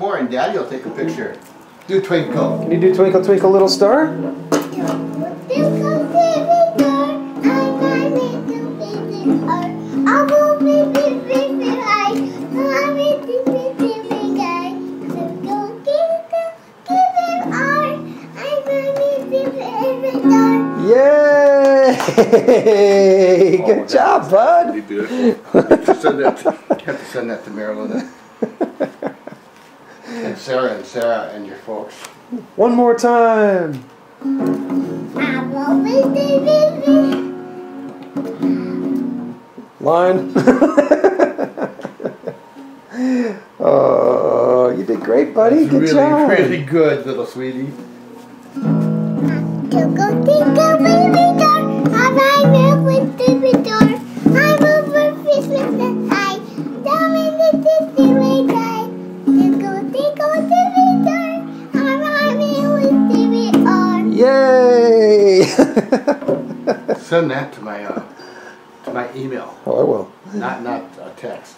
more and Daddy will take a picture. Do twinkle. Can you do Twinkle Twinkle Little Star? Yay! Oh, Good job, bud. You do have to send that to, you have to send that to Marilyn and Sarah and Sarah and your folks. One more time. Line. oh, you did great, buddy. Good really, job. really good, little sweetie. Tinkle, tinkle, baby Yay! Send that to my uh, to my email, oh, I will. not not a text.